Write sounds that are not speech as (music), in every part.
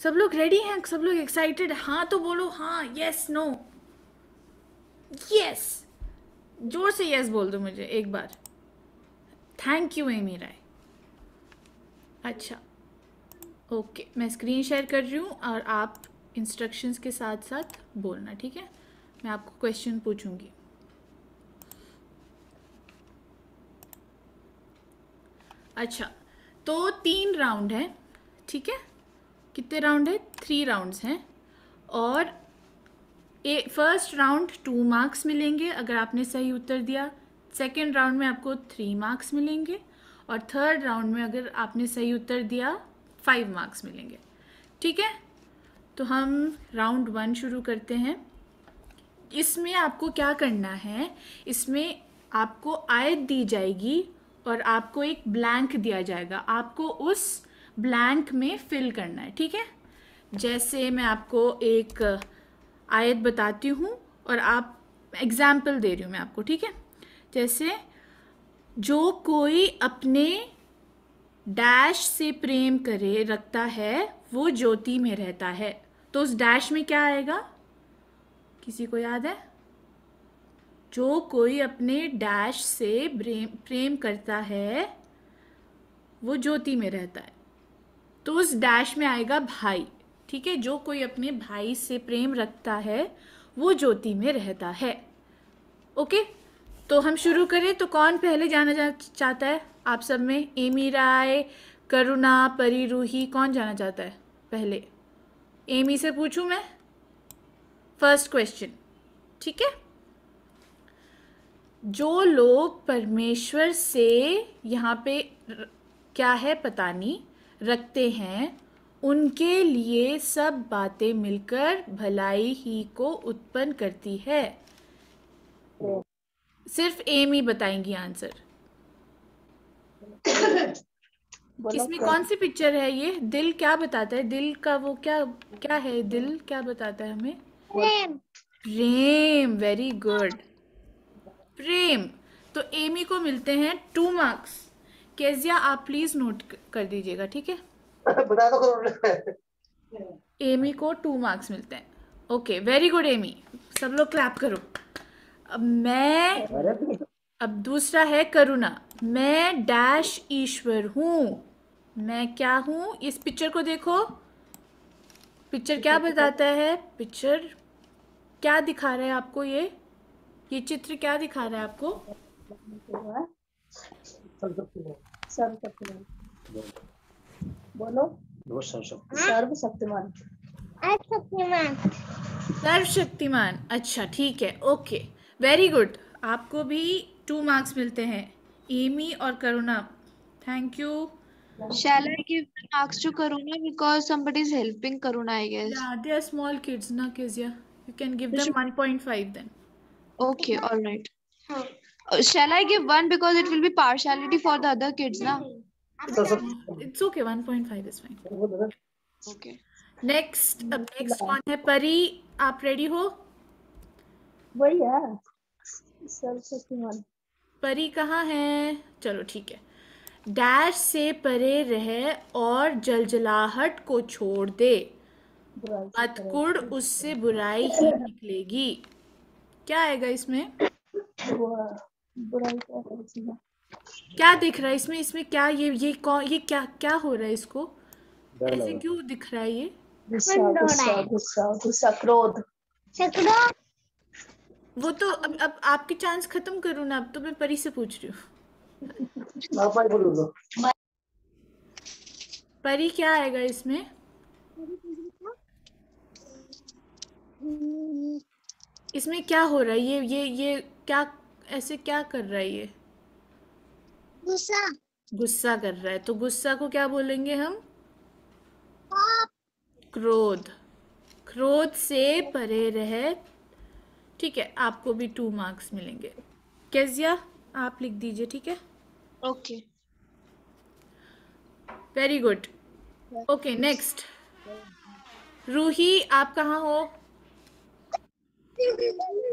सब लोग रेडी हैं? सब लोग एक्साइटेड हाँ तो बोलो हाँ यस नो यस ज़ोर से यस बोल दो मुझे एक बार। थैंक यू एमी राय अच्छा। ओके मैं स्क्रीन शेयर कर रही हूँ और आप इंस्ट्रक्शंस के साथ साथ बोलना, ठीक है? मैं आपको क्वेश्चन पूछूँगी। अच्छा तो तीन राउंड है, ठीक है? कितने राउंड है? थ्री राउंड्स हैं। और a first round two marks मिलेंगे, अगर आपने सही उत्तर दिया। सेकेंड राउंड में आपको थ्री मार्क्स मिलेंगे। और थर्ड राउंड में अगर आपने सही उत्तर दिया फाइव मार्क्स मिलेंगे। ठीक है? तो हम राउंड वन शुरू करते हैं। इसमें आपको क्या करना है? इसमें आपको आयत दी जाएगी और आपको एक ब्लैंक दिया जाएगा। आपको उस ब्लैंक में फिल करना है, ठीक है? जैसे मैं आपको एक आयत बताती हूँ और आप एग्ज़ाम्पल दे रही हूँ मैं आपको, ठीक है? जैसे, जो कोई अपने डैश से प्रेम करे, रखता है, वो ज्योति में रहता है। तो उस डैश में क्या आएगा? किसी को याद है? जो कोई अपने डैश से प्रेम करता है, वो ज्योति में रहता है। तो उस डैश में आएगा भाई ठीक है? जो कोई अपने भाई से प्रेम रखता है वो ज्योति में रहता है। ओके? तो हम शुरू करें तो कौन पहले जाना जा, चाहता है? आप सब में एमी राय करुणा परी रूही कौन जाना चाहता है पहले? एमी से पूछूँ मैं? फ़र्स्ट क्वेश्चन ठीक है? जो लोग परमेश्वर से यहाँ पे क्या है पता नहीं रखते हैं उनके लिए सब बातें मिलकर भलाई ही को उत्पन्न करती है। सिर्फ़ एम ही बताएँगी आंसर इसमें कौन सी पिक्चर है ये? दिल क्या बताता है? दिल का वो क्या क्या है? दिल क्या बताता है हमें? प्रेम। प्रेम वेरी गुड प्रेम। तो एमी को मिलते हैं टू मार्क्स केजिया आप प्लीज़ नोट कर दीजिएगा ठीक है? (laughs) बता दो एमी को टू मार्क्स मिलते हैं। ओके वेरी गुड एमी सब लोग क्लैप करो। अब मैं अब दूसरा है करुणा। मैं डैश ईश्वर हूँ। मैं क्या हूँ? इस पिक्चर को देखो। पिक्चर क्या बताता है? पिक्चर क्या दिखा रहा है आपको ये? ये चित्र क्या दिखा रहा है आपको? (laughs) बोलो सर्वशक्तिमान शक्तिमान सर्वशक्तिमान अच्छा ठीक है ओके वेरी गुड आपको भी टू मार्क्स मिलते हैं एमी और Karuna thank you Shall I give the marks to Karuna because somebody is helping Karuna, I guess. Yeah, they are small kids, na Kezia. You can give them 1.5 then. Okay, all right. Uh, shall I give one because it will be partiality for the other kids, na? It's okay. 1.5 is fine. Okay. Next, अब next कौन है परी आप ready हो वही है सर्वशक्तिमान परी कहाँ है चलो ठीक है डैश से परे रहे और जलजलाहट को छोड़ दे अतकुड़ उससे बुराई ही निकलेगी क्या आएगा इसमें बुराई क्या दिख रहा है इसमें? इसमें क्या ये ये कौन ये क्या क्या हो रहा है इसको? ऐसे क्यों दिख रहा है ये? गुस्सा गुस्सा गुस्सा क्रोध। वो तो अब अब आपके चांस खत्म करूँ ना अब तो मैं परी से पूछ रही हूँ। परी क्या आएगा इसमें? इसमें क्या हो रहा है? ये ये ये क्या ऐसे क्या कर रहा है ये? गुस्सा। गुस्सा कर रहा है तो गुस्सा को क्या बोलेंगे हम? क्रोध। क्रोध से परे रहे। ठीक है आपको भी टू मार्क्स मिलेंगे। कैजिया आप लिख दीजिए ठीक है? Okay. Very good okay next Ruhi आप कहाँ हो? (laughs)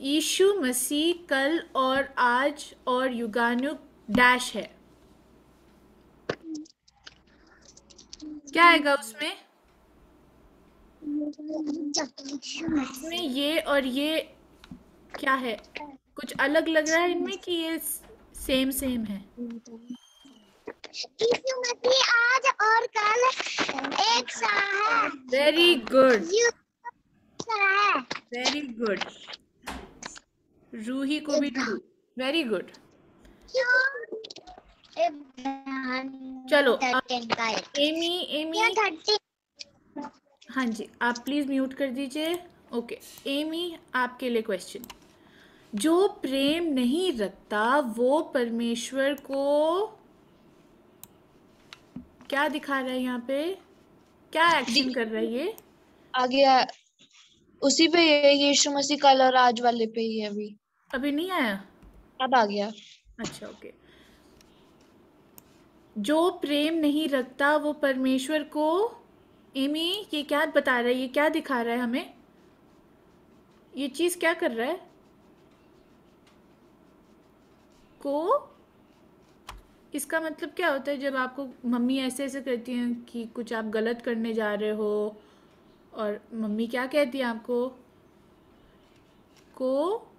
यीशु मसीह कल और आज और युगानुग डैश है। क्या आएगा उसमें? इसमें ये और ये क्या है? कुछ अलग लग रहा है इनमें कि ये सेम सेम है? आज और कल एक सा है। Very good very good Ruhi को भी टू वेरी गुड चलो, एमी एमी हाँ जी आप प्लीज़ म्यूट कर दीजिए। ओके एमी आपके लिए क्वेश्चन जो प्रेम नहीं रखता वो परमेश्वर को क्या दिखा रहा है यहाँ पे? क्या एक्शन कर रहा है ये? आ गया उसी पे ये यीशु मसीह कल और आज वाले पे ही है अभी। अभी नहीं आया? अब आ गया। अच्छा ओके जो प्रेम नहीं रखता वो परमेश्वर को एमी ये क्या बता रहा है? ये क्या दिखा रहा है हमें? ये चीज़ क्या कर रहा है? को? इसका मतलब क्या होता है जब आपको मम्मी ऐसे ऐसे कहती हैं कि कुछ आप गलत करने जा रहे हो और मम्मी क्या कहती है आपको? को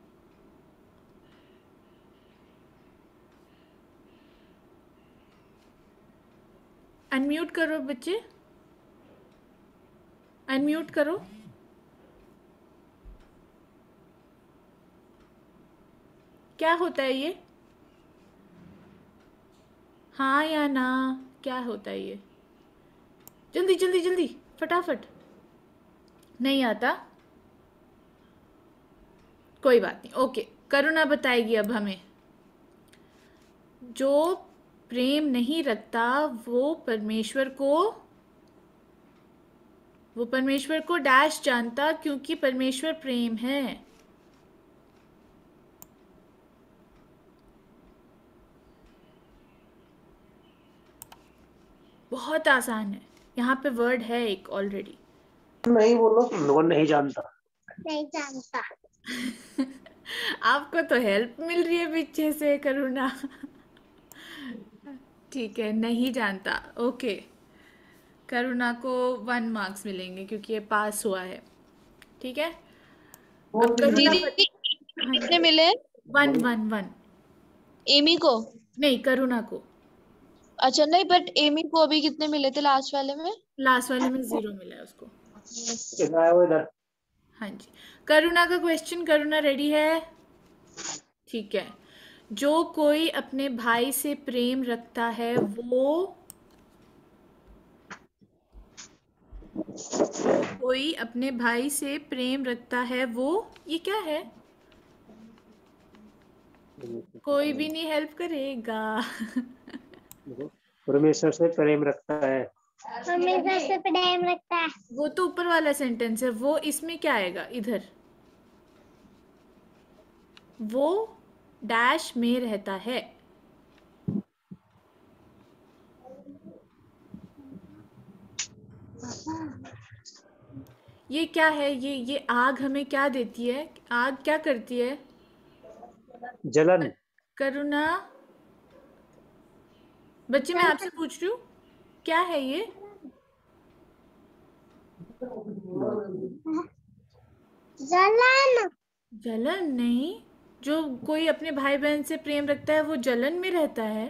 अनम्यूट करो बच्चे। अनम्यूट करो। क्या होता है ये? हाँ या ना? क्या होता है ये? जल्दी जल्दी जल्दी, फटाफट। नहीं आता? कोई बात नहीं, ओके। करुणा बताएगी अब हमें। जो प्रेम नहीं रखता वो परमेश्वर को वो परमेश्वर को डैश जानता क्योंकि परमेश्वर प्रेम है। बहुत आसान है। यहाँ पे वर्ड है एक ऑलरेडी नहीं बोलो वो नहीं जानता। नहीं जानता। (laughs) आपको तो हेल्प मिल रही है पीछे से करुणा। ठीक है नहीं जानता। ओके करुणा को वन मार्क्स मिलेंगे क्योंकि ये पास हुआ है। ठीक है? दीदी कितने मिले वन वन वन एमी को? नहीं करुणा को। अच्छा नहीं बट एमी को अभी कितने मिले थे लास्ट वाले में? लास्ट वाले में ज़ीरो मिला है उसको। हाँ जी। करुणा का क्वेश्चन करुणा रेडी है? ठीक है। जो कोई अपने भाई से प्रेम रखता है वो कोई अपने भाई से प्रेम रखता है वो ये क्या है? कोई भी नहीं हेल्प करेगा। (laughs) परमेश्वर से प्रेम रखता है। हमेशा से प्रेम रखता है। वो तो ऊपर वाला सेंटेंस है वो इसमें क्या आएगा? इधर। वो डैश में रहता है। ये क्या है? ये ये आग हमें क्या देती है? आग क्या करती है? जलन। करुणा। बच्चे मैं आपसे पूछ रही हूँ क्या है ये? जलन। जलन नहीं। जो कोई अपने भाई बहन से प्रेम रखता है वो जलन में रहता है?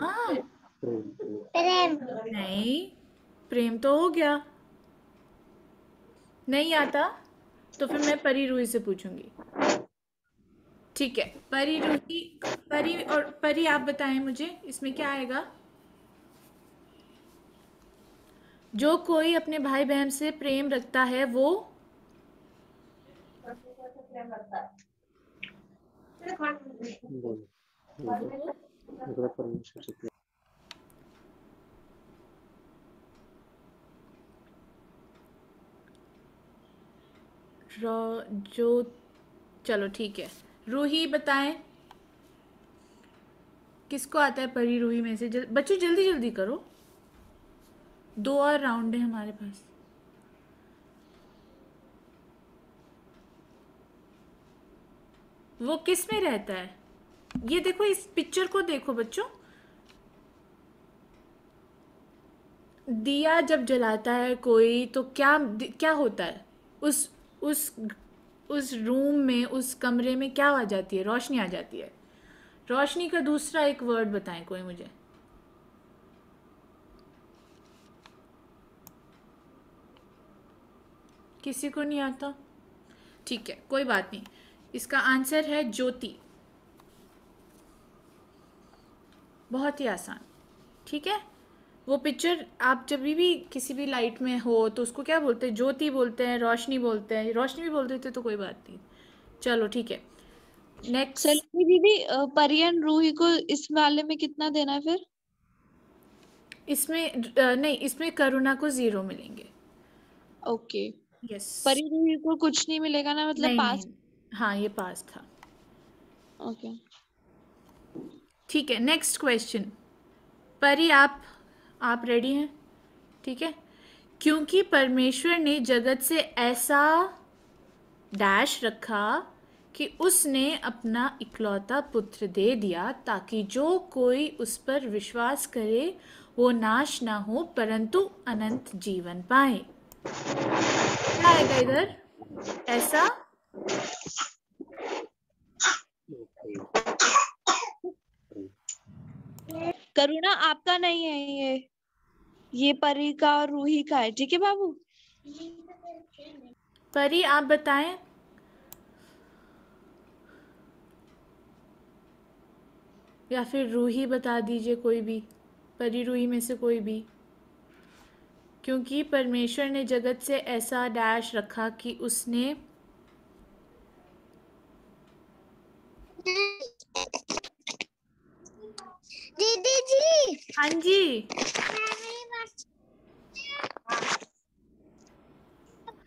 हाँ। प्रेम, प्रेम। प्रेम नहीं प्रेम तो हो गया। नहीं आता? तो फिर मैं परी रूही से पूछूँगी। ठीक है परी रूही परी और परी आप बताएँ मुझे इसमें क्या आएगा? जो कोई अपने भाई बहन से प्रेम रखता है वो? बोलो, बोलो। मतलब जो चलो ठीक है। रूही बताएँ। किसको आता है परी रूही में से? जल, बच्चों जल्दी जल्दी करो। दो और राउंड है हमारे पास। वो किसमें रहता है? ये देखो, इस पिक्चर को देखो बच्चों। दिया जब जलाता है कोई तो क्या क्या होता है? उस उस उस रूम में, उस कमरे में क्या आ जाती है? रोशनी आ जाती है। रोशनी का दूसरा एक वर्ड बताएँ कोई मुझे। किसी को नहीं आता? ठीक है, कोई बात नहीं। इसका आंसर है ज्योति। बहुत ही आसान। ठीक है? वो पिक्चर आप जब भी किसी भी लाइट में हो तो उसको क्या बोलते हैं? ज्योति बोलते हैं रोशनी बोलते हैं। रोशनी भी बोल देते तो कोई बात नहीं। चलो ठीक है। नेक्स्ट दीदी परियन रूही को इस वाले में कितना देना है फिर? इसमें नहीं इसमें करुणा को ज़ीरो मिलेंगे। ओके। यस परी रूही को कुछ नहीं मिलेगा ना? मतलब नहीं, पास नहीं, हाँ ये पास था। ओके ठीक है नेक्स्ट क्वेश्चन परी आप आप रेडी हैं? ठीक है? क्योंकि परमेश्वर ने जगत से ऐसा डैश रखा कि उसने अपना इकलौता पुत्र दे दिया ताकि जो कोई उस पर विश्वास करे वो नाश ना हो परंतु अनंत जीवन पाए। क्या आएगा इधर ऐसा करुणा, आपका नहीं है ये। ये परी का और रूही का है। ठीक है बाबू? परी, आप बताएँ। या फिर रूही बता दीजिए कोई भी। परी रूही में से कोई भी। क्योंकि परमेश्वर ने जगत से ऐसा डैश रखा कि उसने दीदी जी। हाँ जी।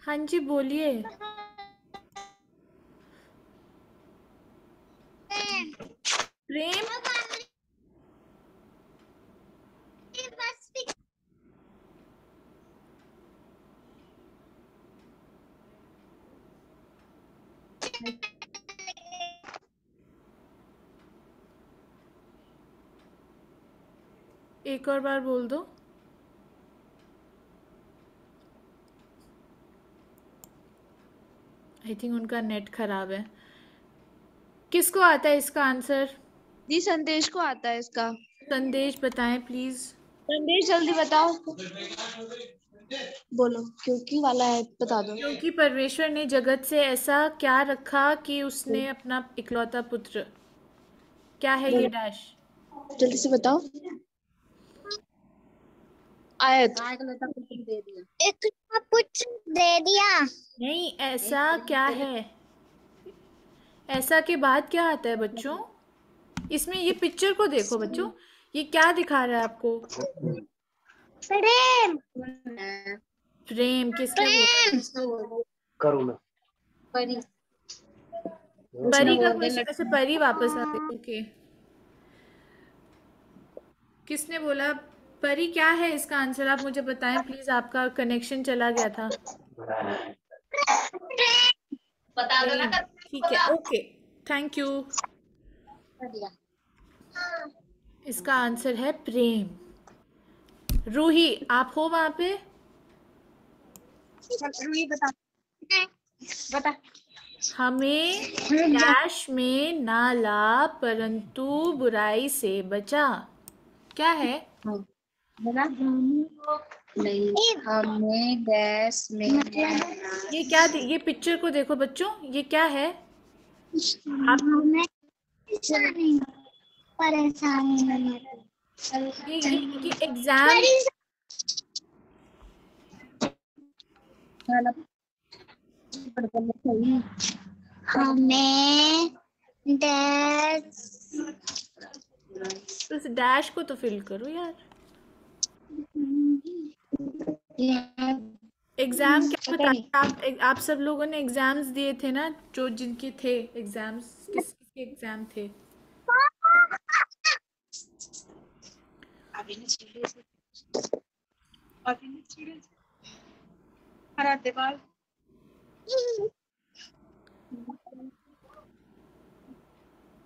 हाँ जी बोलिए। प्रेम। एक और बार बोल दो। आई थिंक उनका नेट खराब है। किसको आता है इसका आंसर दी संदेश को आता है इसका। संदेश बताएँ प्लीज़ संदेश जल्दी बताओ। बोलो क्योंकि वाला है बता दो। क्योंकि परमेश्वर ने जगत से ऐसा क्या रखा कि उसने अपना इकलौता पुत्र क्या है ये डैश जल्दी से बताओ। आयत। एक कुछ दे दिया। नहीं ऐसा क्या है? ऐसा के बाद क्या आता है बच्चों? इसमें ये पिक्चर को देखो बच्चों। ये क्या दिखा रहा है आपको? प्रेम। फ्रेम किसका करुणा। परी। का क्वेश्चन अच्छा परी वापस आ गई ओके। किसने बोला? परी क्या है इसका आंसर आप मुझे बताएँ प्लीज़ आपका कनेक्शन चला गया था। प्रेम, ठीक है ओके थैंक यू इसका आंसर है प्रेम। रूही आप हो वहाँ पे? रूही बता। बता। हमें डैश में ना ला परंतु बुराई से बचा। क्या है। नहीं हमें गैस में ये क्या ये पिक्चर को देखो बच्चों ये क्या है? आप परेशानी एग्ज़ाम हमें डैश उस डैश को तो फिल करो यार। एग्ज़ाम क्या बताया आप आप सब लोगों ने एग्ज़ाम्स दिए थे ना जो जिनके थे एग्ज़ाम्स किस किसके एग्ज़ाम थे?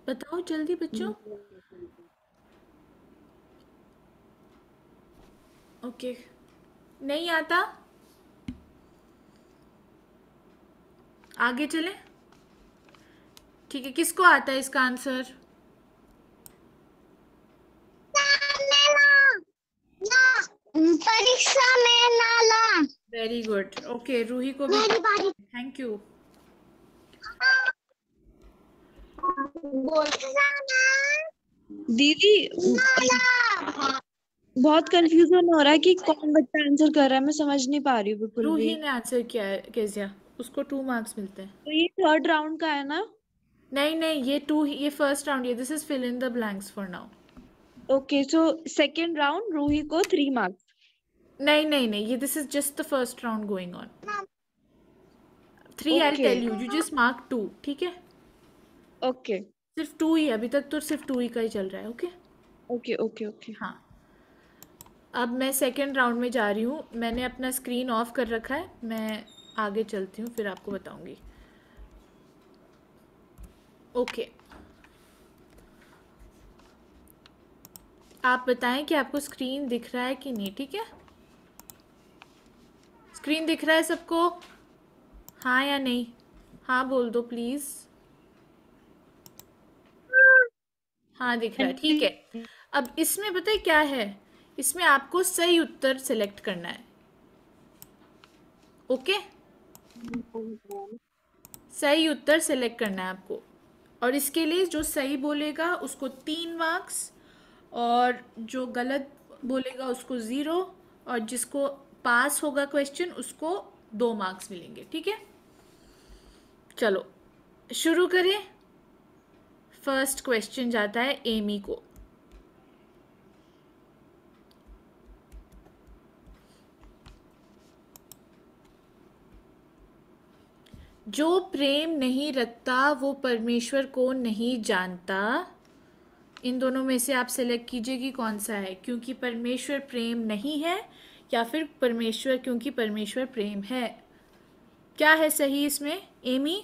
बताओ जल्दी बच्चों। ओके। नहीं आता? आगे चले? ठीक है किसको आता है इसका आंसर? परीक्षा में नाला। वेरी गुड ओके रूही को भी थैंक यू दीदी बहुत कंफ्यूजन हो रहा है कि कौन बच्चा आंसर कर रहा है मैं समझ नहीं पा रही हूँ बिल्कुल रूही ने आंसर किया है केजिया। उसको टू मार्क्स मिलते हैं। तो ये थर्ड राउंड का है ना? नहीं नहीं ये टू ये फ़र्स्ट राउंड ये this is fill in the blanks for now okay so second round Ruhi को थ्री मार्क्स नहीं नहीं नहीं ये this is just the first round going on three I tell you you just mark two ठीक है? Okay सिर्फ़ to ही अभी तक तो सिर्फ़ टू ही का ही चल रहा है ओके ओके ओके ओके हाँ। अब मैं सेकेंड राउंड में जा रही हूँ। मैंने अपना स्क्रीन ऑफ़ कर रखा है। मैं आगे चलती हूँ, फिर आपको बताऊँगी। ओके आप बताएँ कि आपको स्क्रीन दिख रहा है कि नहीं, ठीक है? स्क्रीन दिख रहा है सबको? हाँ या नहीं? हाँ बोल दो प्लीज़ हाँ दिख रहा है, ठीक है। अब इसमें पता है क्या है? इसमें आपको सही उत्तर सेलेक्ट करना है। ओके सही उत्तर सेलेक्ट करना है आपको। और इसके लिए जो सही बोलेगा, उसको तीन मार्क्स और जो गलत बोलेगा, उसको ज़ीरो और जिसको पास होगा क्वेश्चन उसको दो मार्क्स मिलेंगे, ठीक है? चलो, शुरू करें। फ़र्स्ट क्वेश्चन जाता है एमी को। जो प्रेम नहीं रखता, वो परमेश्वर को नहीं जानता। इन दोनों में से आप सेलेक्ट कीजिए कि कौन सा है, क्योंकि परमेश्वर प्रेम नहीं है, या फिर परमेश्वर, क्योंकि परमेश्वर प्रेम है। क्या है सही इसमें? एमी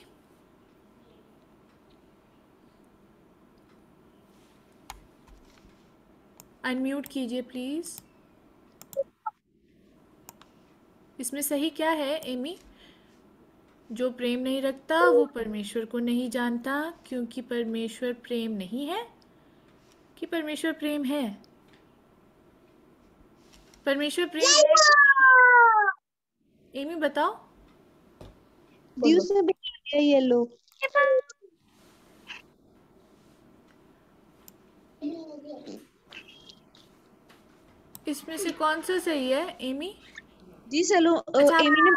अनम्यूट कीजिए प्लीज़ इसमें सही क्या है एमी जो प्रेम नहीं रखता वो परमेश्वर को नहीं जानता क्योंकि परमेश्वर प्रेम नहीं है। कि परमेश्वर प्रेम है? परमेश्वर प्रेम है? एमी बताओ। येलो इसमें से कौन सा सही है एमी? जी चलो अच्छा, एमी ने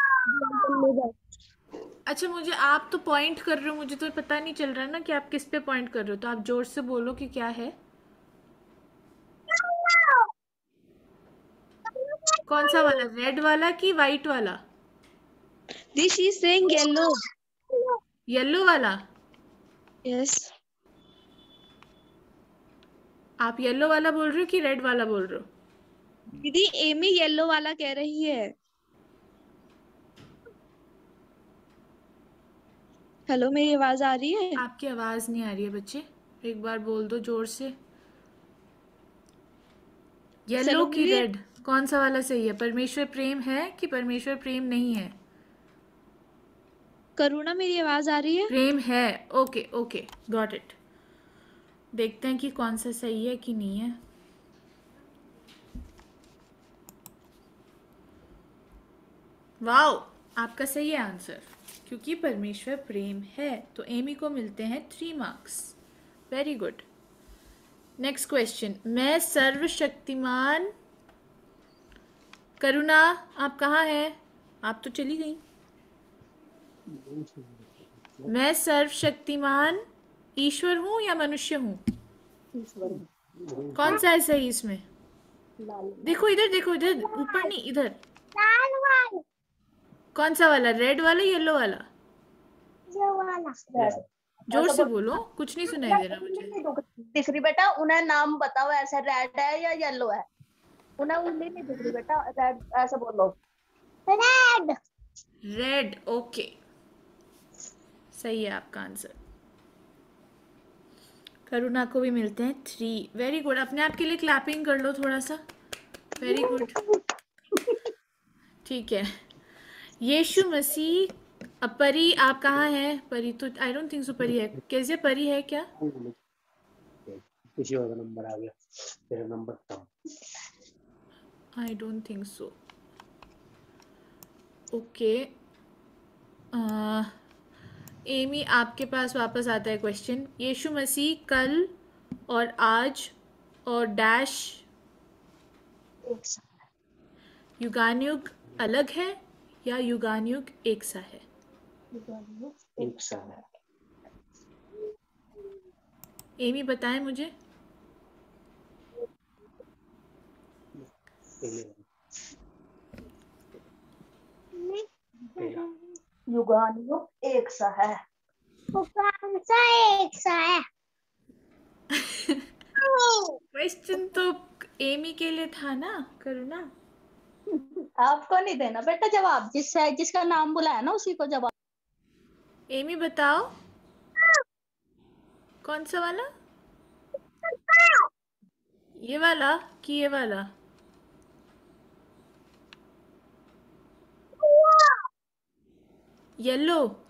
अच्छा मुझे आप तो पॉइंट कर रहे हो मुझे तो पता नहीं चल रहा ना कि आप किस पे पॉइंट कर रहे हो तो आप ज़ोर से बोलो कि क्या है। कौन सा वाला रेड वाला कि वाइट वाला? This is saying yellow yellow वाला? यस आप येलो वाला बोल रहे हो कि रेड वाला बोल रहे हो? दीदी एमी येलो वाला कह रही है। हेलो मेरी आवाज़ आ रही है? आपकी आवाज़ नहीं आ रही है बच्चे। एक बार बोल दो ज़ोर से। येलो की रेड कौन सा वाला सही है? परमेश्वर प्रेम है कि परमेश्वर प्रेम नहीं है? करुणा मेरी आवाज़ आ रही है? प्रेम है। ओके ओके गॉट इट देखते हैं कि कौन सा सही है कि नहीं है। वाओ आपका सही है आंसर क्योंकि परमेश्वर प्रेम है तो एमी को मिलते हैं three marks very good next question मैं सर्वशक्तिमान करुणा आप कहाँ हैं? आप तो चली गई. मैं सर्वशक्तिमान ईश्वर हूँ या मनुष्य हूँ? कौन सा है सही इसमें देखो इधर देखो इधर ऊपर नहीं इधर। लाल वाला। कौन सा वाला? रेड वाला येलो वाला? वाला। ज़ोर से बोलो कुछ नहीं सुनाई दे रहा मुझे। दिख रही बेटा उन्हें नाम बताओ ऐसा रेड है या येलो है? उन्हें उंगली नहीं दिख रही बेटा रेड ऐसा बोलो। रेड रेड ओके सही है आपका आंसर करुणा को भी मिलते हैं थ्री वेरी गुड अपने आप के लिए क्लैपिंग कर लो थोड़ा सा। वेरी गुड (laughs) ठीक है। यीशु मसीह अब परी आप कहाँ हैं? परी तो आई डोंट थिंक सो परी है। कैसे परी है क्या? किसी और का नंबर आ गया। तेरा number come. I don't think so okay Amy आपके पास वापस आता है क्वेश्चन यीशु मसीह कल और आज और डैश एक साथ युगानयुग अलग है? या युगानयुग एक सा है। एक साल है। एमी बताएँ मुझे। युगानुयुग एक सा है। कौन सा एक सा है। (laughs) क्वेश्चन तो एमी के लिए था ना करुणा। आपको नहीं देना बेटा, जवाब जिससे जिसका नाम बुलाया ना, उसी को जवाब। एमी, बताओ। कौन सा वाला? ये वाला, कि ये वाला? येलो।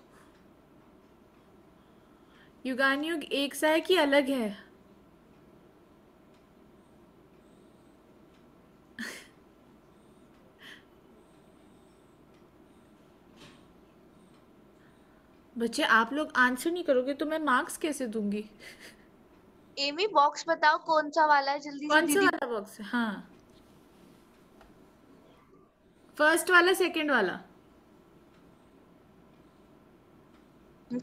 युगान युग एक सा है कि अलग है? बच्चे आप लोग आंसर नहीं करोगे तो मैं मार्क्स कैसे दूँगी? एमी बॉक्स बताओ कौन सा वाला है? जल्दी कौन सा वाला बॉक्स है? हाँ। फ़र्स्ट वाला सेकंड वाला?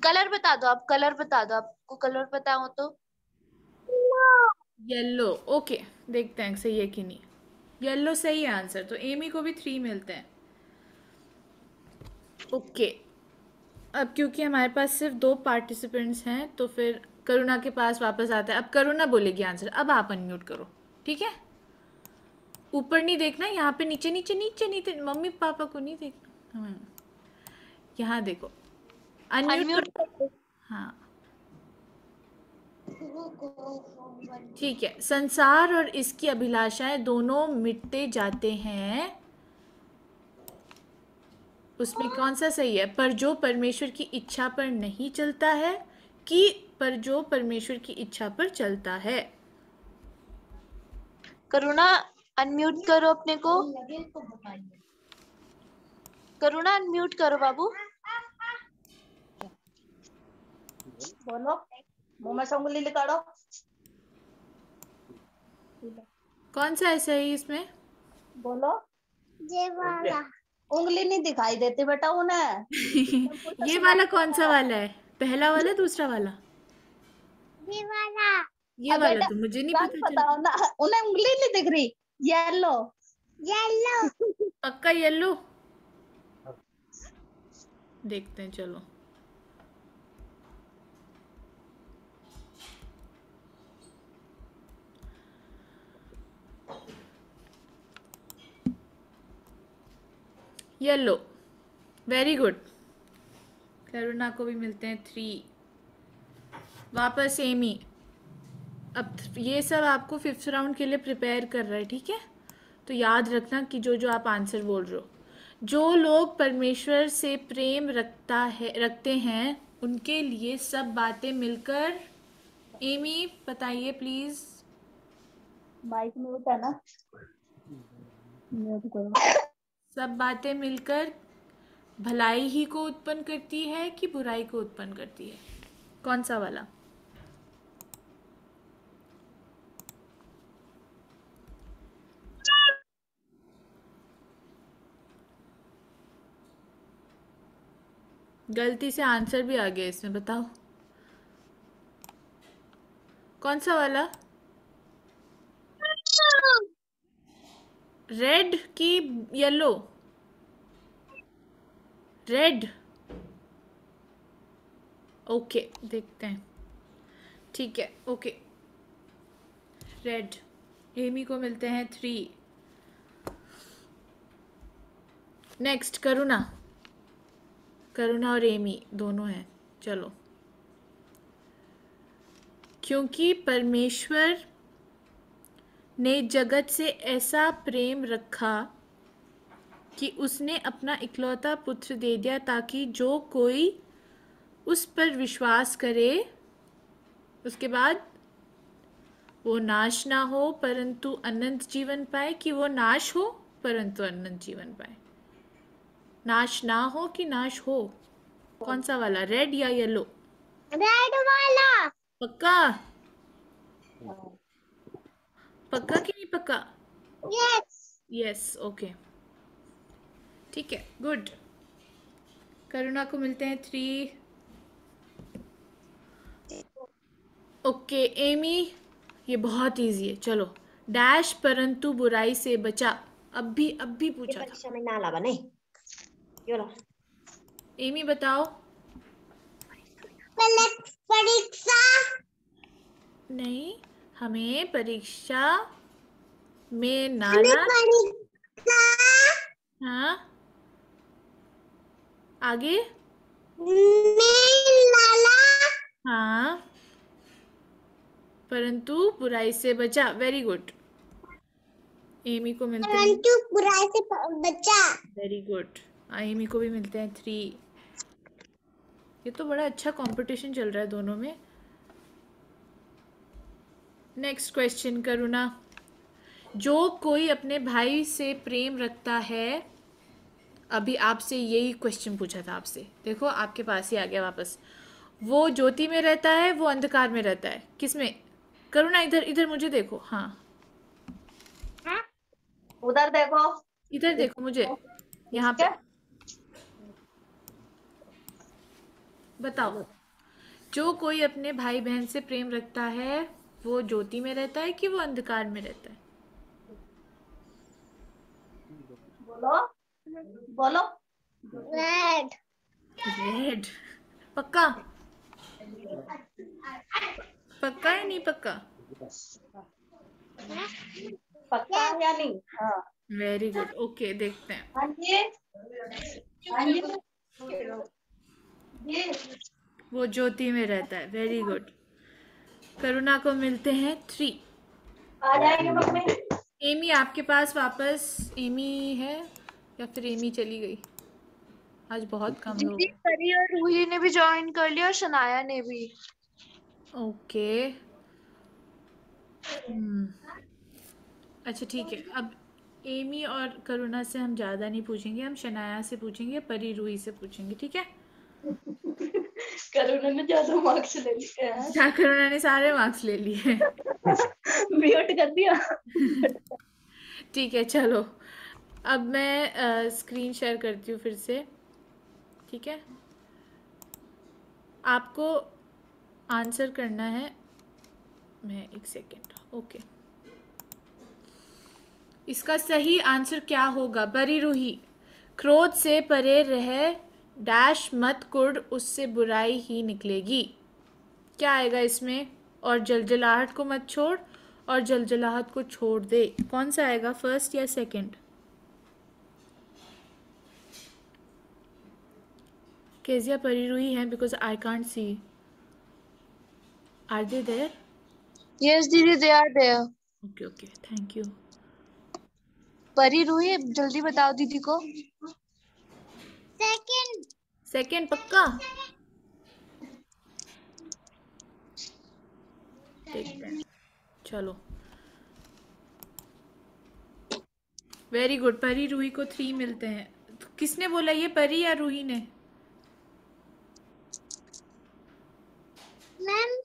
कलर बता दो आप कलर बता दो। आपको कलर पता हो तो। येलो ओके देखते हैं सही है कि नहीं। येलो सही है आंसर तो एमी को भी थ्री मिलते हैं। ओके अब क्योंकि हमारे पास सिर्फ़ दो पार्टिसिपेंट्स हैं तो फिर करुणा के पास वापस आता है। अब करुणा बोलेगी आंसर अब आप अनम्यूट करो ठीक है? ऊपर नहीं देखना यहाँ पे नीचे नीचे नीचे नीचे मम्मी पापा को नहीं देखना। हाँ यहाँ देखो। अनम्यूट अनम्यूट हाँ। ठीक है। संसार और इसकी अभिलाषाएँ दोनों मिटते जाते हैं। उसमें कौन सा सही है? पर जो परमेश्वर की इच्छा पर नहीं चलता है कि पर जो परमेश्वर की इच्छा पर चलता है। करुणा अनम्यूट करो अपने को। करुणा अनम्यूट करो बाबू। बोलो। मुँह में से उंगली निकालो। कौन सा ऐसा है सही इसमें? बोलो। ये वाला उंगली नहीं दिखाई देती बेटा उन्हें। तो (laughs) ये वाला कौन सा वाला है? पहला वाला दूसरा वाला? ये वाला। ये वाला तो मुझे नहीं पता, पता बताओ ना उन्हें उंगली नहीं दिख रही? येलो येलो (laughs) पक्का येलो देखते हैं चलो। येलो वेरी गुड करुणा को भी मिलते हैं थ्री वापस एमी अब ये सब आपको फिफ्थ राउंड के लिए प्रिपेयर कर रहा है ठीक है तो याद रखना कि जो जो आप आंसर बोल रहे हो जो लोग परमेश्वर से प्रेम रखता है रखते हैं उनके लिए सब बातें मिलकर एमी बताइए प्लीज़ माइक म्यूट है ना म्यूट करो सब बातें मिलकर भलाई ही को उत्पन्न करती है कि बुराई को उत्पन्न करती है? कौन सा वाला? गलती से आंसर भी आ गया इसमें, बताओ। कौन सा वाला? रेड की येलो रेड ओके देखते हैं। ठीक है ओके रेड एमी को मिलते हैं थ्री नेक्स्ट करुणा करुणा और एमी दोनों हैं। चलो। क्योंकि परमेश्वर ने जगत से ऐसा प्रेम रखा कि उसने अपना इकलौता पुत्र दे दिया ताकि जो कोई उस पर विश्वास करे उसके बाद वो नाश ना हो परंतु अनंत जीवन पाए कि वो नाश हो परंतु अनंत जीवन पाए। नाश ना हो कि नाश हो? कौन सा वाला रेड या येलो? रेड वाला। पक्का? पक्का कि नहीं पक्का? यस यस ओके ठीक है गुड करुणा को मिलते हैं थ्री ओके एमी ये बहुत इजी है चलो. डैश परंतु बुराई से बचा. अब भी अब भी पूछा था. में ना लावा नहीं एमी बताओ. परीक्षा. नहीं. हमें परीक्षा में नाला हाँ? आगे? हाँ। परंतु बुराई से बचा। वेरी गुड एमी को मिलते हैं। परंतु बुराई से बचा। वेरी गुड एमी को भी मिलते हैं। थ्री ये तो बड़ा अच्छा कंपटीशन चल रहा है दोनों में। नेक्स्ट क्वेश्चन करुणा जो कोई अपने भाई से प्रेम रखता है अभी आपसे यही क्वेश्चन पूछा था आपसे। देखो आपके पास ही आ गया वापस। वो ज्योति में रहता है वो अंधकार में रहता है। किसमें करुणा इधर इधर मुझे देखो। हाँ। उधर देखो। इधर देखो मुझे। यहाँ पे। बताओ। जो कोई अपने भाई बहन से प्रेम रखता है वो ज्योति में रहता है कि वो अंधकार में रहता है? बोलो। बोलो। रेड रेड पक्का? पक्का है नहीं पक्का? पक्का या नहीं? हाँ। वेरी गुड ओके देखते हैं। हाँ जी। हाँ वो ज्योति में रहता है। वेरी गुड करुणा को मिलते हैं थ्री। आ जाएँगे एमी आपके पास वापस एमी है या फिर एमी चली गई? आज बहुत कम लोग परी और रूही ने भी ज्वाइन कर लिया और शनाया ने भी। ओके। हम्म। अच्छा ठीक है। अब एमी और करुणा से हम ज़्यादा नहीं पूछेंगे हम शनाया से पूछेंगे परी रूही से पूछेंगे ठीक है? करुणा ने ज़्यादा मार्क्स ले लिए हैं। क्या करुणा ने सारे मार्क्स ले लिए। म्यूट कर दिया। ठीक है चलो। अब मैं आ, स्क्रीन शेयर करती हूँ फिर से। ठीक है? आपको आंसर करना है। मैं एक सेकेंड ओके इसका सही आंसर क्या होगा? बरी रूही। क्रोध से परे रहे डैश मत कुड़ उससे बुराई ही निकलेगी। क्या आएगा इसमें? और जलजलाहट को मत छोड़ और जलजलाहट को छोड़ दे। कौन सा आएगा फ़र्स्ट या सेकंड केजिया परिरुही है because I can't see are they there yes दीदी they are there okay okay thank you Pari Ruhi जल्दी बताओ दीदी को। सेकंड सेकंड पक्का? देखते हैं। चलो। वेरी गुड परी रूही को थ्री मिलते हैं। तो किसने बोला ये परी या रूही ने? मैम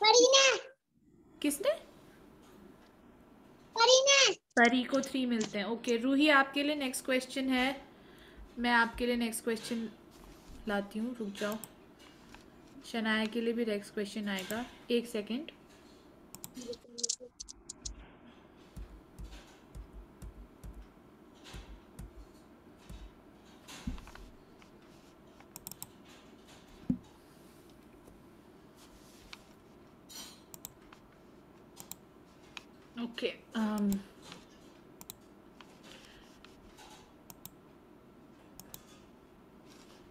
परीना किसने? परीना परी को थ्री मिलते हैं। ओके रूही आपके लिए नेक्स्ट क्वेश्चन है। मैं आपके लिए नेक्स्ट क्वेश्चन लाती हूँ, रुक जाओ। शनाया के लिए भी नेक्स्ट क्वेश्चन आएगा। एक सेकंड ओके um,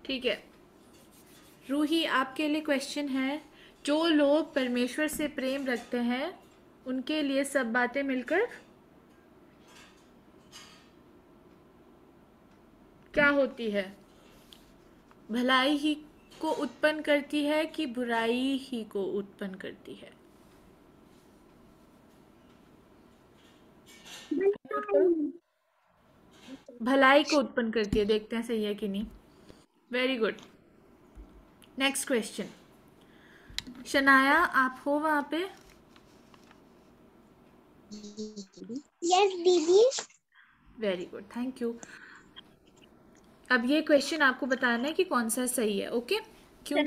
ठीक है रूही आपके लिए क्वेश्चन है, जो लोग परमेश्वर से प्रेम रखते हैं, उनके लिए सब बातें मिलकर क्या होती है? भलाई ही को उत्पन्न करती है कि बुराई ही को उत्पन्न करती है? भलाई को उत्पन्न करती है, देखते हैं सही है कि नहीं? Very good next question Shanaya आप हो वहाँ पे? यस दीदी। वेरी गुड थैंक यू अब ये क्वेश्चन आपको बताना है कि कौन सा सही है ओके क्योंकि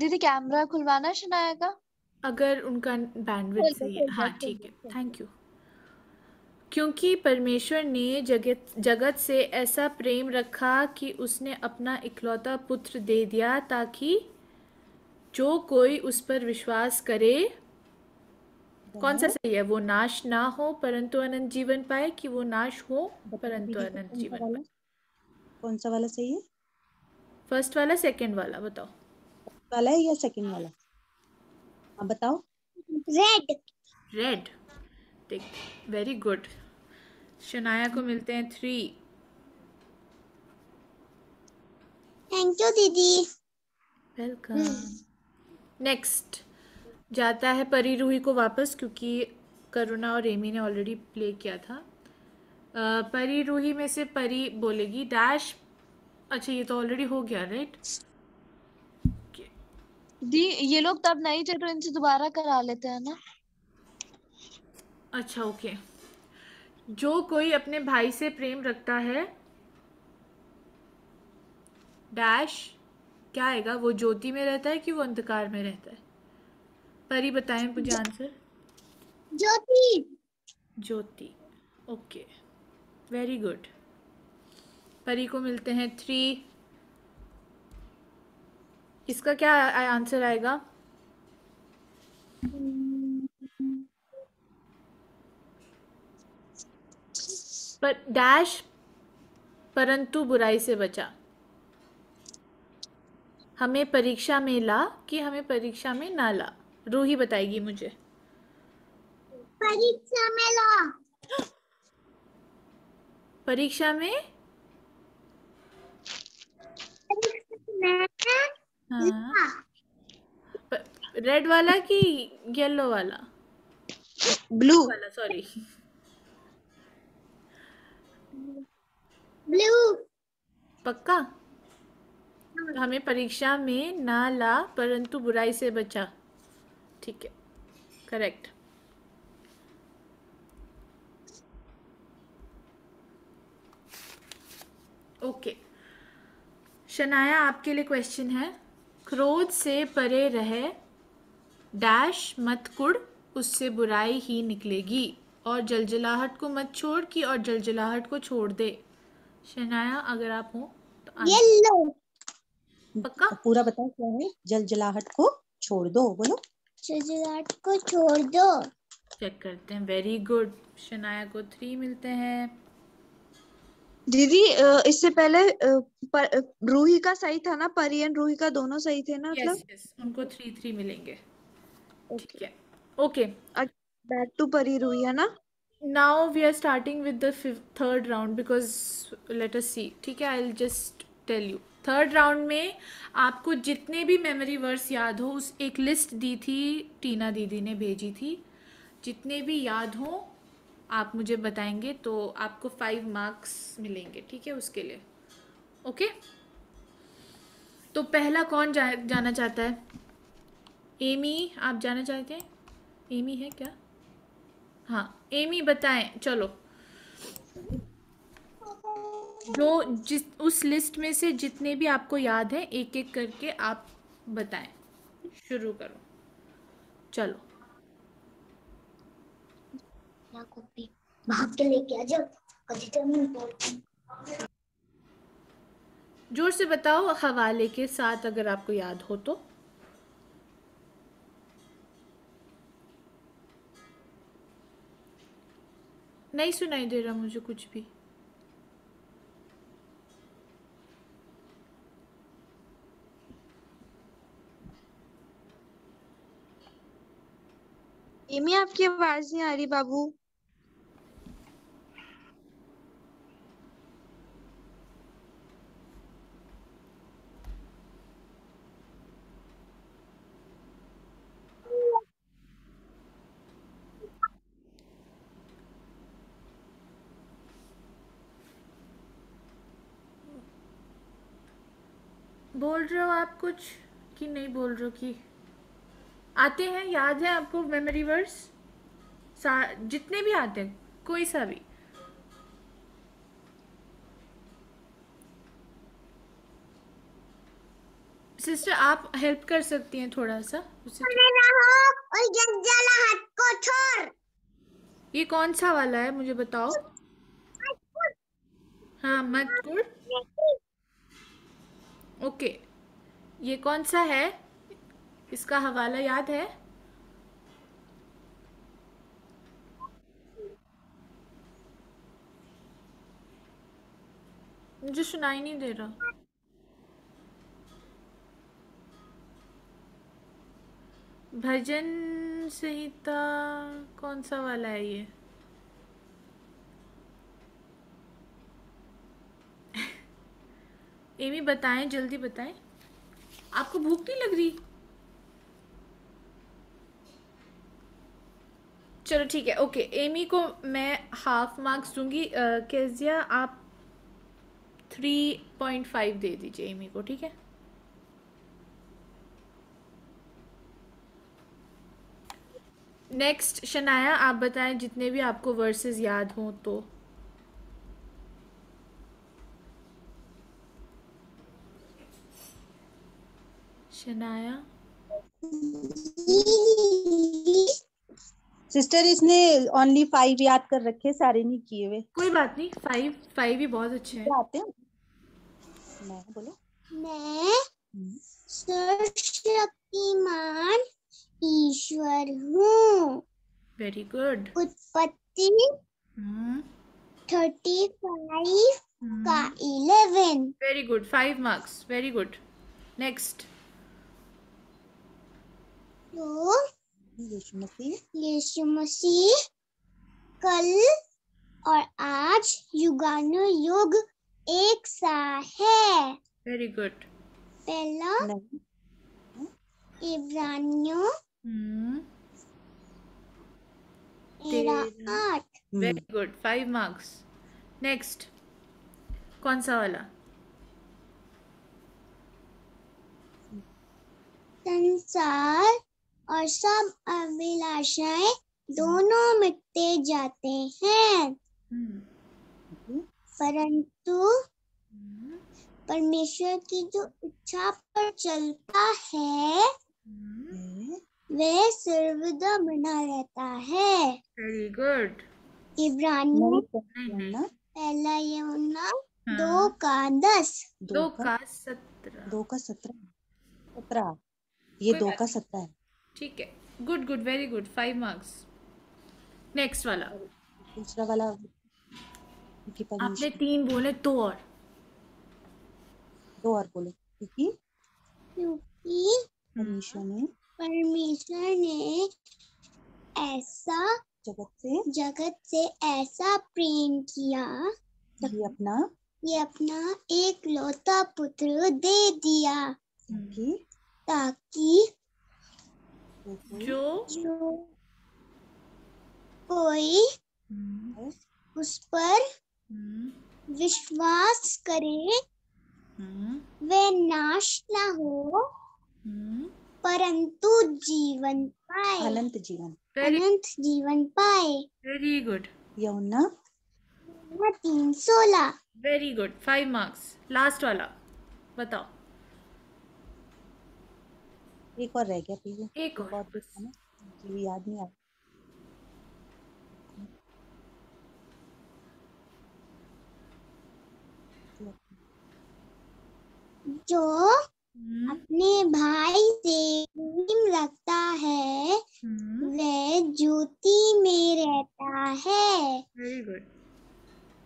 दीदी कैमरा खुलवाना शनाया का? अगर उनका बैंडविड्थ सही है। हाँ ठीक है। थैंक यू क्योंकि परमेश्वर ने जगत जगत से ऐसा प्रेम रखा कि उसने अपना इकलौता पुत्र दे दिया ताकि जो कोई उस पर विश्वास करे। कौन सा सही है? वो नाश ना हो परंतु अनंत जीवन पाए कि वो नाश हो परंतु अनंत जीवन पाए। कौन सा वाला सही है? फ़र्स्ट वाला सेकंड वाला बताओ। वाला है या सेकंड वाला? आप बताओ। रेड रेड देख वेरी गुड शनाया को मिलते हैं थ्री थैंक यू दीदी। वेलकम नेक्स्ट जाता है परी रूही को वापस क्योंकि करुणा और एमी ने ऑलरेडी प्ले किया था। अ, परी रूही में से परी बोलेगी डैश अच्छा ये तो ऑलरेडी हो गया राइट दी ये लोग तब नहीं थे तो इनसे दोबारा करा लेते हैं ना। अच्छा ओके जो कोई अपने भाई से प्रेम रखता है डैश क्या आएगा? वो ज्योति में रहता है कि वो अंधकार में रहता है? परी बताएँ मुझे आंसर ज्योति। ज्योति ओके वेरी गुड परी को मिलते हैं थ्री इसका क्या आंसर आएगा? पर डैश परंतु बुराई से बचा। हमें परीक्षा में ला कि हमें परीक्षा में ना ला? रूही बताएगी मुझे। परीक्षा में ला। परीक्षा में? हाँ। रेड वाला कि येलो वाला? ब्लू वाला सॉरी ब्लू। पक्का? हमें परीक्षा में ना ला, परंतु बुराई से बचा। ठीक है करेक्ट ओके शनाया, आपके लिए क्वेश्चन है। क्रोध से परे रहे डैश मत कुड़, उससे बुराई ही निकलेगी। और जलजलाहट को मत छोड़ कि और जलजलाहट को छोड़ दे। शनाया अगर आप हो तो येलो। पक्का? पूरा बताओ क्या है? जल जलाहट को छोड़ दो बोलो। सजावट को छोड़ दो। चेक करते हैं। वेरी गुड शनाया को थ्री मिलते हैं। दीदी इससे पहले पर- रूही का सही था ना? परी एंड रूही का दोनों सही थे ना मतलब? यस उनको थ्री थ्री मिलेंगे। ठीक है। Okay back to Pari Ruhi है ना? Now we are starting with the third round because let us see ठीक है I just tell you third round में आपको जितने भी मेमोरी वर्ड्स याद हो उस एक लिस्ट दी थी टीना दीदी ने भेजी थी। जितने भी याद हो आप मुझे बताएँगे तो आपको फाइव मार्क्स मिलेंगे ठीक है उसके लिए। ओके तो पहला कौन जा, जाना चाहता है? एमी आप जाना चाहते हैं? एमी है क्या? हाँ एमी बताएँ चलो। जो जिस उस लिस्ट में से जितने भी आपको याद है एक एक करके आप बताएँ। शुरू करो। चलो। भाग के लेके आ जाओ। कभी तो बोलती। ज़ोर से बताओ हवाले के साथ अगर आपको याद हो तो। नहीं सुनाई दे रहा मुझे कुछ भी। एमी आपकी आवाज़ नहीं आ रही बाबू। बोल रहे हो आप कुछ? कि नहीं बोल रहे हो कि? आते हैं याद है आपको मेमोरी वर्ड्स जितने भी आते हैं कोई सा भी। सिस्टर आप हेल्प कर सकती हैं थोड़ा सा उसे और हाथ को छोड़। ये कौन सा वाला है मुझे बताओ। हाँ मत गुड ओके। ये कौन सा है? इसका हवाला याद है? मुझे सुनाई नहीं दे रहा। भजन संहिता कौन सा वाला है ये? एमी, बताएँ, जल्दी बताएँ। आपको भूख नहीं लग रही? चलो ठीक है, ओके। एमी को मैं हाफ़ मार्क्स दूँगी। केजिया, आप थ्री पॉइंट फाइव दे दीजिए एमी को, ठीक है? नेक्स्ट शनाया, आप बताएँ, जितने भी आपको वर्सेस याद हों तो। शनाया सिस्टर इसने ओनली फाइव याद कर रखे सारे नहीं किए हुए। कोई बात नहीं फाइव फाइव ही बहुत अच्छे हैं। आते हैं? मैं बोलो? मैं सर्वशक्तिमान ईश्वर हूँ। वेरी गुड उत्पत्ति हम्म। थर्टी फाइव का eleven very good five marks very good next तो यीशु मसीह। यीशु मसीह कल और आज युगानु युग एक सा है। वेरी गुड पहला इब्रानियों। हम्म। आठ। Very good five marks next कौन सा वाला? संसार और सब अभिलाषाएँ दोनों मिटते जाते हैं। हम्म परंतु परमेश्वर की जो इच्छा पर चलता है वह सर्वदा बना रहता है। वेरी गुड इब्रानियों पहला यमुना दो हाँ, का दस। दो का सत्रह। दो का सत्रह। सत्रह। ये दो का सत्रह है। ठीक है। Good good very good five marks next वाला। दूसरा वाला। आपने परमेश्वर तीन बोले तो और। दो और बोलो। क्योंकि क्योंकि परमेश्वर ने परमेश्वर ने ऐसा जगत से। जगत से ऐसा प्रेम किया। ये अपना। ये अपना एक लौता पुत्र दे दिया। ताकि जो जो कोई हम्म, उस पर हम्म, विश्वास करे वे नाश ना हो परंतु जीवन पाए। अनंत जीवन। अनंत जीवन पाए। वेरी गुड यमुना तीन सोलह। Very good five marks last वाला। बताओ। एक और रह गया प्लीज़ एक और बहुत। था ना मुझे याद नहीं आ जो हम्म, अपने भाई से प्रेम रखता है हम्म, वह ज्योति में रहता है। वेरी गुड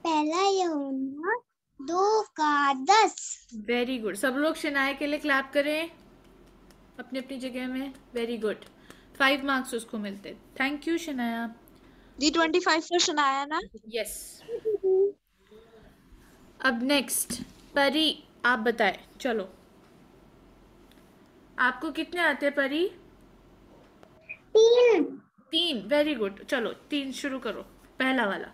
पहला यमुना दो का दस। वेरी गुड सब लोग शनाया के लिए क्लैप करें। अपनी अपनी जगह में वेरी गुड फाइव मार्क्स उसको मिलते thank you Shanaya ji twenty five पर सुनाया ना? यस अब नेक्स्ट परी आप बताएँ। चलो। आपको कितने आते हैं परी? तीन। तीन। वेरी गुड चलो तीन शुरू करो। पहला वाला।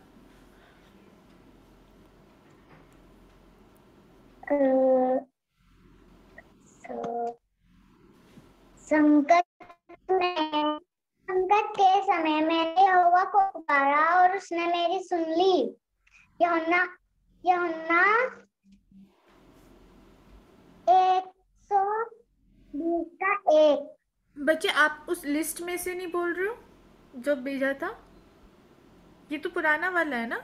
तो संकट में संकट के समय मैंने यहोवा को पुकारा और उसने मेरी सुन ली। यूहन्ना यूहन्ना एक सौ बीस का एक बच्चे आप उस लिस्ट में से नहीं बोल रहे हो जो भेजा था? ये तो पुराना वाला है ना?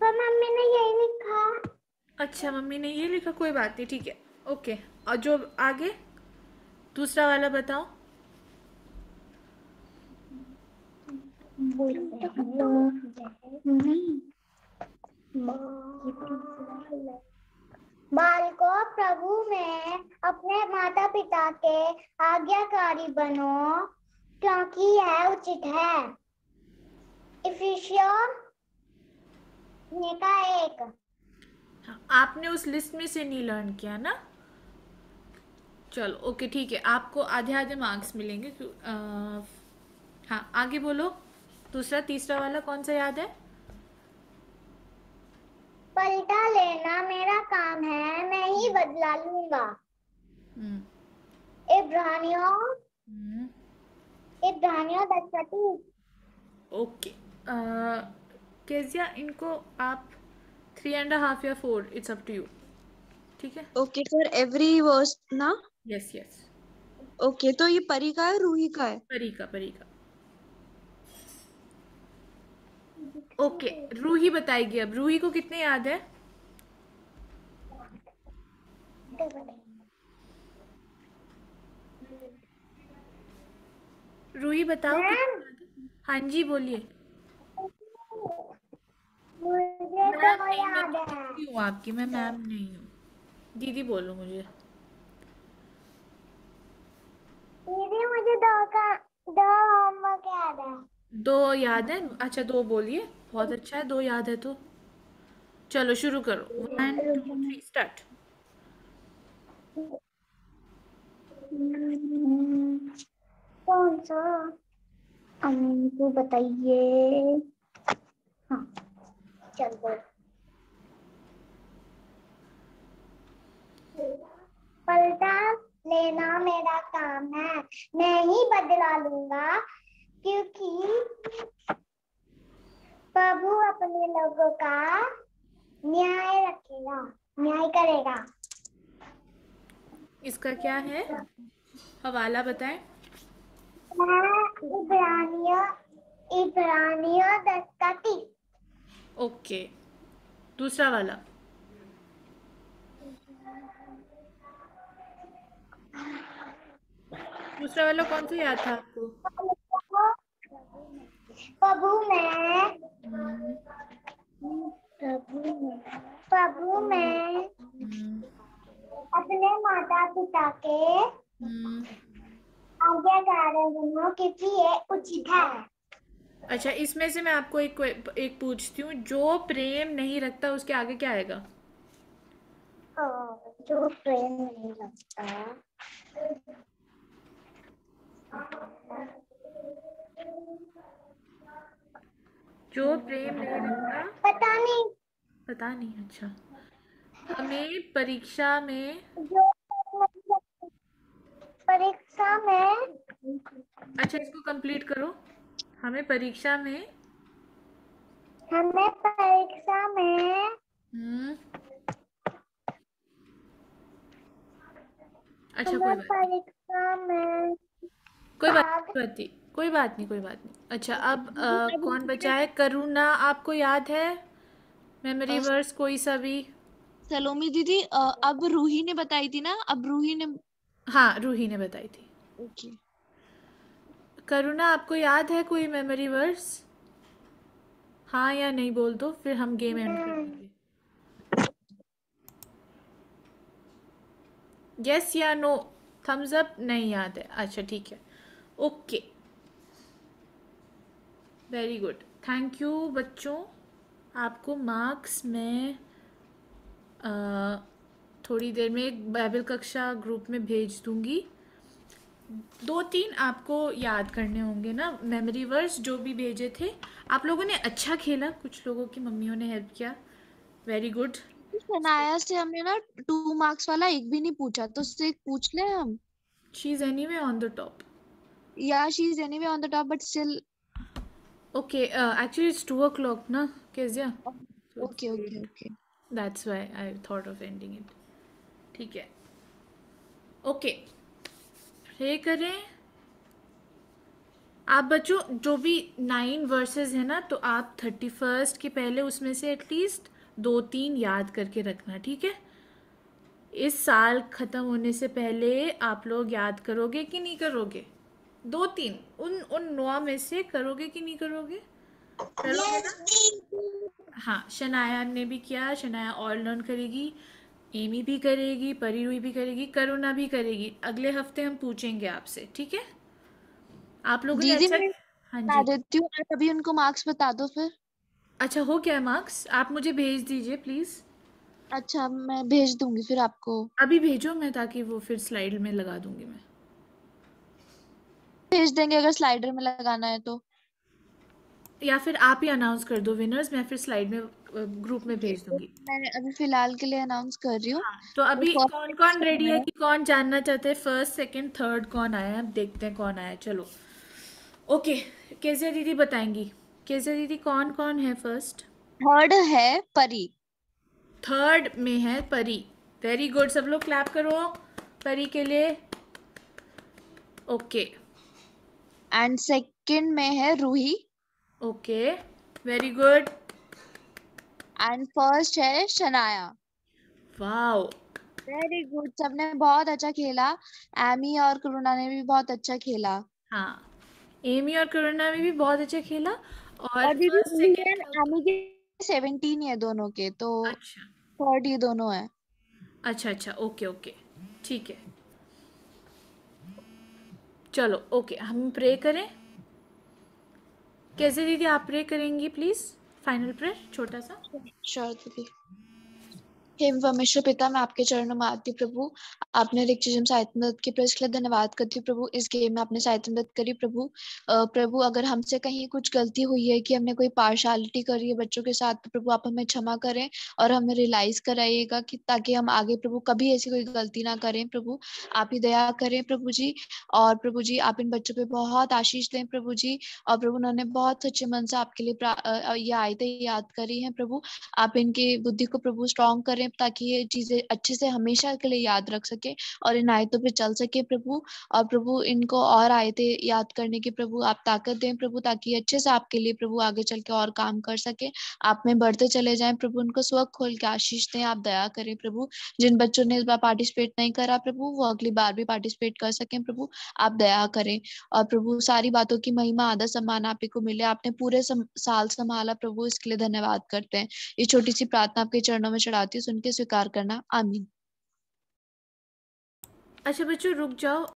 पर मम्मी ने यही लिखा। अच्छा मम्मी ने ये लिखा? कोई बात नहीं ठीक है। ओके और जो आगे? दूसरा वाला बताओ। बालको प्रभु में अपने माता पिता के आज्ञाकारी बनो क्योंकि यह उचित है। ने का एक। हाँ, आपने उस लिस्ट में से नहीं लर्न किया ना? चलो ओके ठीक है। आपको आधे आधे मार्क्स मिलेंगे अ, हाँ आगे बोलो। दूसरा तीसरा वाला कौन सा याद है? पलटा लेना मेरा काम है मैं ही बदला लूँगा। हम्म, इब्रानियों हम्म, ओके केजिया इनको आप थ्री एंड हाफ़ या four it's up to you ठीक है? ओके फॉर एवरी वर्स ना यस यस ओके तो ये परी का है रूही का है? परी का परी का ओके okay, रूही बताएगी अब। रूही को कितने याद है? रूही बताओ है? जी बोलिए। मुझे तो याद है। हूँ आपकी मैं मैम नहीं हूँ। दीदी बोलो मुझे। दीदी मुझे दो का दो होमवर्क याद है। दो याद है? अच्छा दो बोलिए। बहुत अच्छा है दो याद है तो। चलो शुरू करो। वन टू थ्री स्टार्ट कौन सा? अम्मी को बताइए। हाँ चल बोल। पलटा लेना मेरा काम है। मैं ही बदला लूँगा क्योंकि प्रभु अपने लोगों का न्याय रखेगा न्याय करेगा। इसका क्या है? हवाला बताएँ। इब्रानियों इब्रानियों दस का तीस ओके दूसरा वाला। दूसरा वाला कौन सा याद था आपको? प्रभु में प्रभु में प्रभु में अपने माता पिता के आज्ञाकार ये उचित है। अच्छा इसमें से मैं आपको एक एक पूछती हूँ जो प्रेम नहीं रखता उसके आगे क्या आएगा? जो प्रेम नहीं लगता जो प्रेम नहीं रखता। पता नहीं। पता नहीं अच्छा। हमें परीक्षा में जो परीक्षा में अच्छा इसको कंप्लीट करो। हमें परीक्षा में हमें परीक्षा में हम्म। अच्छा कोई बात परीक्षा में कोई बात नहीं कोई बात नहीं कोई बात नहीं अच्छा अब अ, कौन बचा है करुणा आपको याद है? मेमोरी वर्स कोई सा भी? सलोमी दीदी अब रूही ने बताई थी ना? अब रूही ने हाँ रूही ने बताई थी। ओके। करुणा आपको याद है कोई मेमोरी वर्स हाँ या नहीं बोल दो फिर हम गेम एंड कर देंगे। यस या नो थम्स अप नहीं याद है। अच्छा ठीक है। Okay very good thank you बच्चों. आपको मार्क्स में अ, थोड़ी देर में एक बाइबल कक्षा ग्रुप में भेज दूँगी. दो तीन आपको याद करने होंगे ना मेमोरी वर्स जो भी भेजे थे. आप लोगों ने अच्छा खेला कुछ लोगों की मम्मियों ने हेल्प किया. वेरी गुड शनाया से हमने ना टू मार्क्स वाला एक भी नहीं पूछा तो उससे एक पूछ ले हम. She is anyway on the top या she is anyway on the top but still okay actually it's two o'clock ना Keziah okay okay okay that's why I thought of ending it ठीक है. ओके ये करें. आप बच्चों जो भी नाइन वर्सेस है ना तो आप थर्टी फ़र्स्ट के पहले उसमें से एटलीस्ट दो तीन याद करके रखना ठीक है? इस साल ख़त्म होने से पहले आप लोग याद करोगे कि नहीं करोगे? दो तीन उन उन नौ में से करोगे कि नहीं करोगे? करोगे हाँ शनाया ने भी किया शनाया और लर्न करेगी एमी भी करेगी परी रुई भी करेगी करुणा भी करेगी। अगले हफ़्ते हम पूछेंगे आपसे ठीक है? आप लोग अच्छा हाँ जी। अभी उनको मार्क्स बता दो फिर। अच्छा हो क्या मार्क्स आप मुझे भेज दीजिए प्लीज़ अच्छा मैं भेज दूँगी फिर आपको। अभी भेजो मैं ताकि वो फिर स्लाइड में लगा दूँगी मैं। भेज देंगे अगर स्लाइडर में लगाना है तो। या फिर आप ही अनाउंस कर दो विनर्स मैं फिर स्लाइड में ग्रुप में भेज दूँगी। मैं अभी फ़िलहाल के लिए अनाउंस कर रही हूँ। तो अभी first कौन कौन रेडी है है। कि कौन जानना चाहते हैं? फ़र्स्ट सेकंड थर्ड कौन आया है? अब देखते हैं कौन आया चलो। ओके केजिया दीदी बताएँगी। केजिया दीदी कौन कौन है फ़र्स्ट थर्ड है परी। थर्ड में है परी। वेरी गुड सब लोग क्लैप करो परी के लिए। ओके एंड सेकंड में है Ruhi. Okay very good. And first है शनाया। वाओ। वेरी गुड सबने बहुत अच्छा खेला। एमी और करुणा ने भी बहुत अच्छा खेला। हाँ एमी और करुणा ने भी बहुत अच्छा खेला और दीदी second, एंड एमी के सेवनटीन है दोनों के तो अच्छा। थर्ड ये दोनों है। अच्छा अच्छा ओके ओके। ठीक है। चलो, ओके, हम प्रे करें। कैसे दीदी, आप प्रे करेंगी प्लीज़ फाइनल प्रेयर छोटा सा? श्योर दीदी। हे परमेश्वर पिता, मैं आपके चरणों में आती प्रभु। आपने साहित्य मदद की प्रयास के धन्यवाद करती प्रभु। इस गेम में आपने साहित्य मदद करी प्रभु। प्रभु, अगर हमसे कहीं कुछ गलती हुई है कि हमने कोई पार्शालिटी करी है बच्चों के साथ तो प्रभु आप हमें क्षमा करें और हमें रियलाइज़ कराइएगा कि, ताकि हम आगे प्रभु कभी ऐसी कोई गलती ना करें प्रभु। आप ही दया करें प्रभु जी और प्रभु जी, आप इन बच्चों पे बहुत आशीष दें प्रभु जी और प्रभु उन्होंने बहुत सच्चे मन से आपके लिए प्रा- ये आयतें याद करी है प्रभु। आप इनकी बुद्धि को प्रभु स्ट्रांग करें ताकि ये चीज़ें अच्छे से हमेशा के लिए याद रख सके और इन आयतों पे चल सके प्रभु और प्रभु इनको और आयतें याद करने की प्रभु आप ताकत दें प्रभु ताकि अच्छे से आपके लिए प्रभु आगे चल के और काम कर सके। आप में बढ़ते चले जाएँ प्रभु उनको स्व खोल के आशीष दें आप दया करें प्रभु। जिन बच्चों ने इस बार पार्टिसिपेट नहीं करा प्रभु वो अगली बार भी पार्टिसिपेट कर सकें प्रभु। आप दया करें और प्रभु सारी बातों की महिमा आदर सम्मान आप ही को मिले। आपने पूरे सम, साल संभाला प्रभु इसके लिए धन्यवाद करते हैं। ये छोटी सी प्रार्थना आपके चरणों में चढ़ाती हूँ सुन के स्वीकार करना। आमीन। अच्छा बच्चों रुक जाओ।